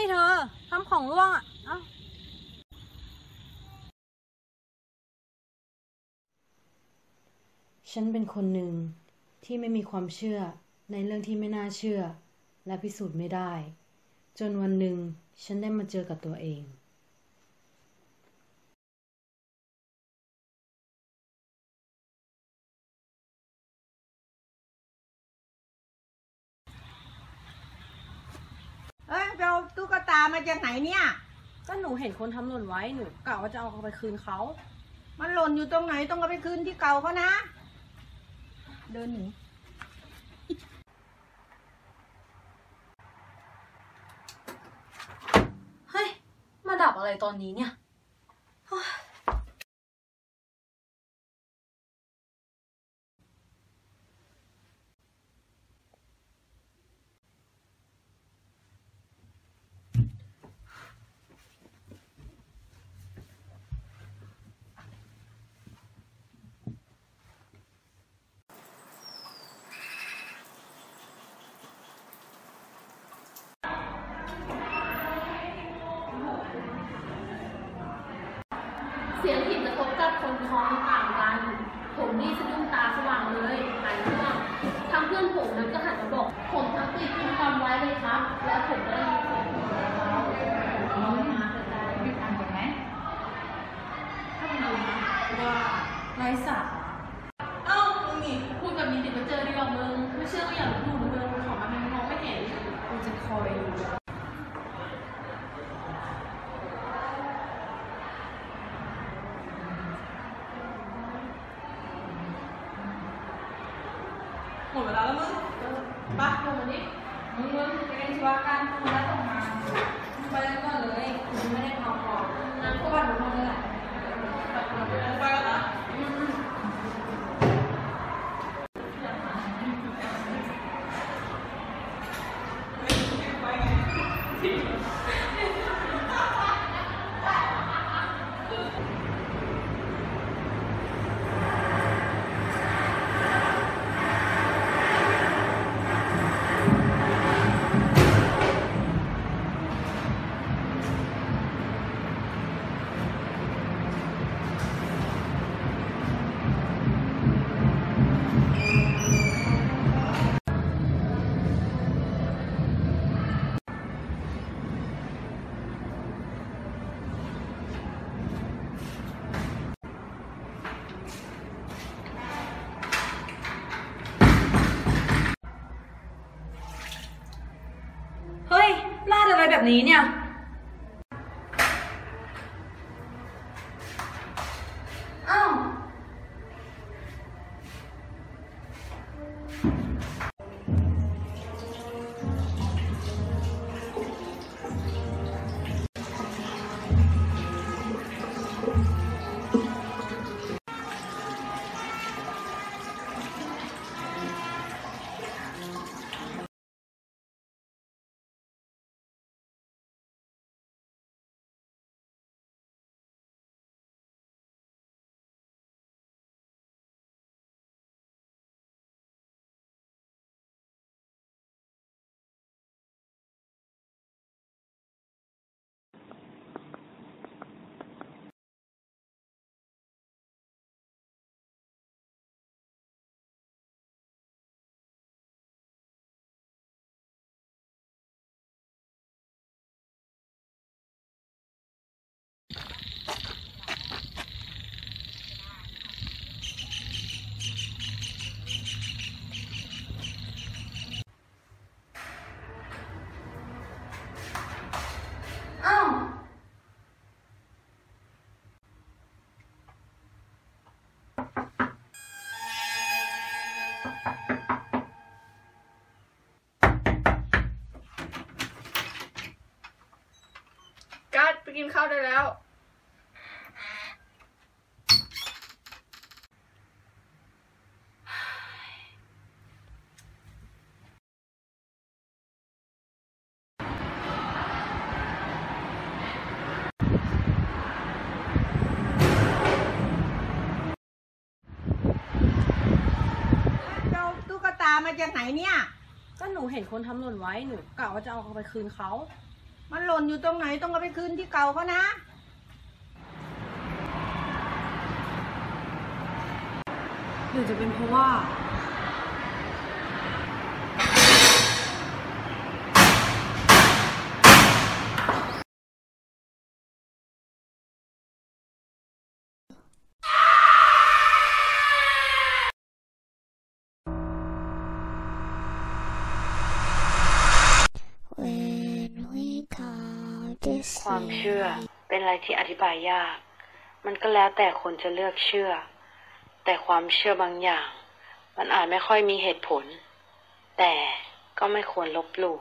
ยเธอทำของร่วงอะเอ้าฉันเป็นคนหนึ่งที่ไม่มีความเชื่อในเรื่องที่ไม่น่าเชื่อ และพิสูจน์ไม่ได้ จนวันหนึ่งฉันได้มาเจอกับตัวเอง เอ้ยไปเอาตุ๊กตา มาจากไหนเนี่ย ก็หนูเห็นคนทำหล่นไว้หนูกะว่าจะเอาเขาไปคืนเขา มันหล่นอยู่ตรงไหนต้องเอาไปคืนที่เก่าเขานะ เดินหนีเฮ้ย มาดับอะไรตอนนี้เนี่ย เสียงผิดกระทบกับคนท้องต่างกัน ผมนี่สะดุ้งตาสว่างเลยหายเรื่องทางเพื่อนผมนั้นก็หันมาบอก ผมทั้งติดคุณความไว้เลยครับ และผมก็ได้ยินเสียงของเขาเขามากระจาย มีทางไหม ถ้ามันดูนะว่าไร้สาระเอ้ามึงนี่พูดแบบนี้ติดมาเจอดีหรอกมึง ไม่เชื่อก็อย่าลบหลู่นะมึงของมันมองไม่เห็นกูจะคอยดู หมดเวลาแล้วมึงบ้าลงมาดิมึงมึงไปเรียนชีวการมึงแล้วต้องมาไปแล้วก่อนเลยมึงไม่ได้ทำก่อนงั้นก็ก็บ้าบ้านนมึงทำเลยแหละ ลาด กัดไปกินข้าวได้แล้ว ไปเอาตุ๊กตามาจากไหนเนี่ย ก็หนูเห็นคนทำหล่นไว้หนูกะว่าจะเอาเขาไปคืนเขามันหล่นอยู่ตรงไหนต้องเอาไปคืนที่เก่าเขานะ หรือจะเป็นเพราะว่า ความเชื่อเป็นอะไรที่อธิบายยาก มันก็แล้วแต่คนจะเลือกเชื่อ แต่ความเชื่อบางอย่าง มันอาจไม่ค่อยมีเหตุผล แต่ก็ไม่ควรลบหลู่